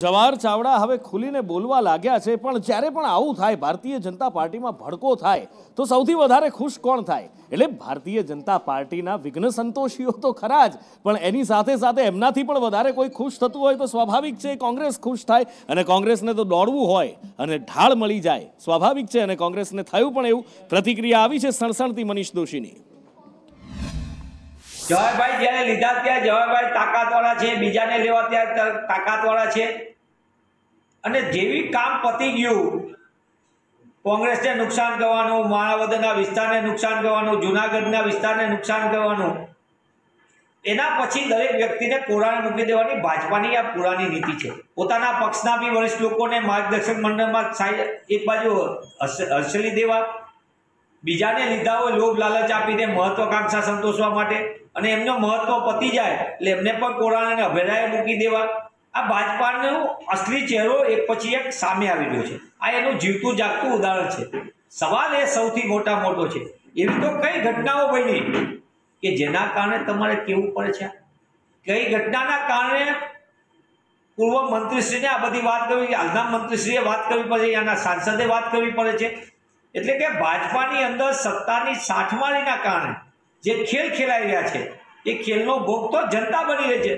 જવાહર ચાવડા હવે ખુલીને બોલવા લાગ્યા છે, પણ જ્યારે પણ આવું થાય, ભારતીય જનતા પાર્ટીમાં ભડકો થાય, તો સૌથી વધારે ખુશ કોણ થાય? એટલે ભારતીય જનતા પાર્ટીના વિઘ્ન સંતોષીઓ તો ખરા જ, પણ એની સાથે સાથે એમનાથી પણ વધારે કોઈ ખુશ થતું હોય તો સ્વાભાવિક છે કોંગ્રેસ ખુશ થાય, અને કોંગ્રેસને તો દોડવું હોય, અને ઢાળ મળી જાય, સ્વાભાવિક છે, અને કોંગ્રેસને થયું પણ એવું પ્રતિક્રિયા આવી છે સણસણતી મનીષ દોશીની. જવાહરભાઈ જ્યારે લીધા ત્યાં જવાહરભાઈ તાકાતવાળા છે, બીજાને લેવા ત્યાં તાકાતવાળા છે. અને જેવી કામ પતી ગયું, કોંગ્રેસને નુકસાન કરવાનું, માણાવદરના વિસ્તારને નુકસાન કરવાનું, જુનાગઢના વિસ્તારને નુકસાન કરવાનું, એના પછી દરેક વ્યક્તિને કોરાને મૂકી દેવાની ભાજપાની આ પુરાની નીતિ છે. પોતાના પક્ષના બી વરિષ્ઠ લોકોને માર્ગદર્શક મંડળમાં એક બાજુ હર્ષલી દેવા બીજાને લીધા હોય લોભ લાલચ આપીને મહત્વાકાંક્ષા સંતોષવા માટે અને એમનો મહત્વ પતી જાય એટલે એમને પણ કોરાણાને અભેરાએ મૂકી દેવા. આ ભાજપાનો અસલી ચહેરો એક પછી એક સામે આવી રહ્યો છે. આ એનું જીવતું જાગતું ઉદાહરણ છે. સવાલ એ સૌથી મોટા મોટો છે. એવી તો કઈ ઘટનાઓ બની કે જેના કારણે તમારે કેવું પડે છે? કઈ ઘટનાના કારણે પૂર્વ મંત્રીશ્રીને આ બધી વાત કરવી, હાલના મંત્રીશ્રીએ વાત કરવી પડે છે ત્યાંના સાંસદે વાત કરવી પડે છે? એટલે કે ભાજપાની અંદર સત્તાની સાઠમારીના કારણે જે ખેલ ખેલાઈ રહ્યા છે, એ ખેલનો ભોગ તો જનતા બની રહી છે.